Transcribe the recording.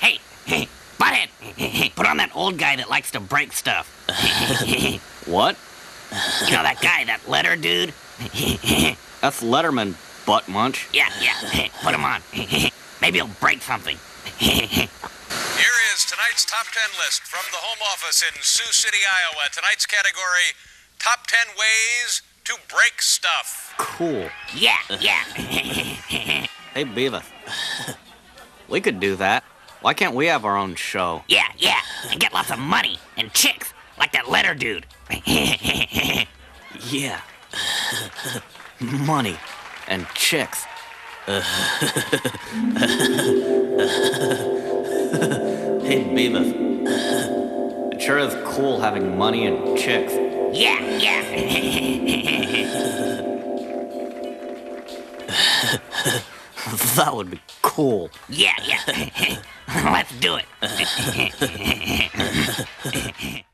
hey, Butt-Head, put on that old guy that likes to break stuff. What? You know that guy, that letter dude? That's Letterman, butt munch. Yeah, yeah, put him on. Maybe he'll break something. Here is tonight's top 10 list from the home office in Sioux City, Iowa. Tonight's category Top 10 Ways to Break Stuff. Cool. Yeah, yeah. Hey, Beavis. We could do that. Why can't we have our own show? Yeah, yeah. And get lots of money and chicks, like that letter dude. Yeah. Money and chicks. hey, Beavis. It sure is cool having money and chicks. Yeah, yeah. That would be cool. yeah, yeah. Let's do it.